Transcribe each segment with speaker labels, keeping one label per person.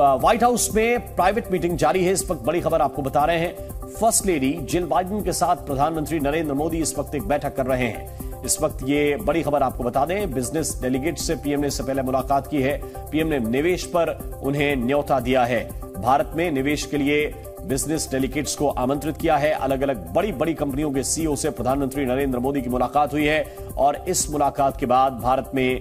Speaker 1: White House में private meeting जारी है। इस वक्त बड़ी खबर आपको बता रहे हैं। फ़र्स्ट लेडी जिल बाइडन के साथ प्रधानमंत्री नरेंद्र मोदी इस वक्त एक बैठक कर रहे हैं। इस वक्त ये बड़ी खबर आपको बता दें बिज़नेस डेलीगेट से पीएम ने इससे पहले मुलाकात की है। पीएम ने निवेश पर उन्हें न्योता दिया है। भारत में निवेश के लिए बिज़नेस डेलीगेट्स को आमंत्रित किया है। अलग अलग बड़ी बड़ी कंपनियों के सीईओ से प्रधानमंत्री नरेंद्र मोदी की मुलाकात हुई है और इस मुलाकात के बाद भारत में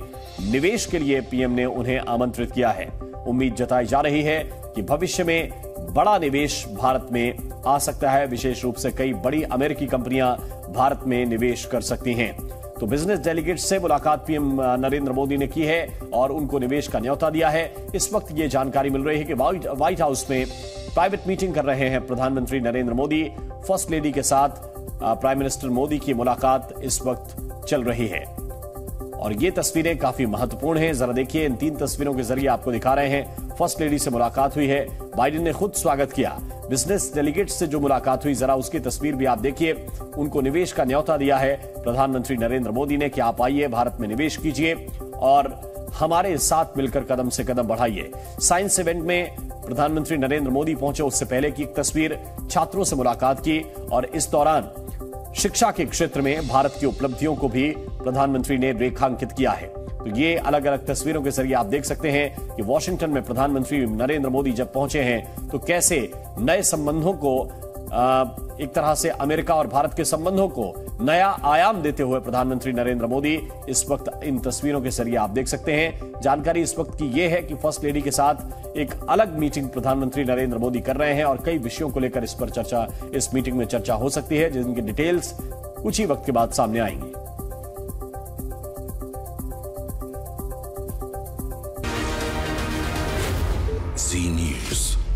Speaker 1: निवेश के लिए पीएम ने उन्हें आमंत्रित किया है। उम्मीद जताई जा रही है कि भविष्य में बड़ा निवेश भारत में आ सकता है। विशेष रूप से कई बड़ी अमेरिकी कंपनियाँ भारत में निवेश कर सकती हैं। तो बिज़नेस डेलीगेट से मुलाकात पीएम नरेंद्र मोदी ने की है और उनको निवेश का न्यौता दिया है। इस वक्त ये जानकारी मिल रही है कि व्हाइट हाउस में प्राइवेट मीटिंग कर रहे हैं प्रधानमंत्री नरेंद्र मोदी। फ़र्स्ट लेडी के साथ प्राइम मिनिस्टर मोदी की मुलाकात इस वक्त चल रही है। और ये तस्वीरें काफ़ी महत्वपूर्ण हैं। जरा देखिए, इन तीन तस्वीरों के ज़रिए आपको दिखा रहे हैं। फ़र्स्ट लेडी से मुलाकात हुई है। बाइडेन ने खुद स्वागत किया। बिज़नेस डेलीगेट से जो मुलाकात हुई, जरा उसकी तस्वीर भी आप देखिए। उनको निवेश का न्यौता दिया है। प्रधानमंत्री नरेंद्र मोदी ने कि आप आइए, भारत में निवेश कीजिए और हमारे साथ मिलकर कदम से कदम बढ़ाइए। साइंस इवेंट में प्रधानमंत्री नरेंद्र मोदी पहुँचे उससे पहले की एक तस्वीर। छात्रों से मुलाकात की और इस दौरान शिक्षा के क्षेत्र में भारत की उपलब्धियों को भी प्रधानमंत्री ने रेखांकित किया है। तो ये अलग अलग तस्वीरों के ज़रिए आप देख सकते हैं कि वॉशिंगटन में प्रधानमंत्री नरेंद्र मोदी जब पहुँचे हैं तो कैसे नए संबंधों को एक तरह से अमेरिका और भारत के संबंधों को नया आयाम देते हुए प्रधानमंत्री नरेंद्र मोदी इस वक्त इन तस्वीरों के ज़रिए आप देख सकते हैं। जानकारी इस वक्त की यह है कि फ़र्स्ट लेडी के साथ एक अलग मीटिंग प्रधानमंत्री नरेंद्र मोदी कर रहे हैं और कई विषयों को लेकर इस पर चर्चा, इस मीटिंग में चर्चा हो सकती है, जिनकी डिटेल्स कुछ ही वक्त के बाद सामने आएँगी।
Speaker 2: Z News.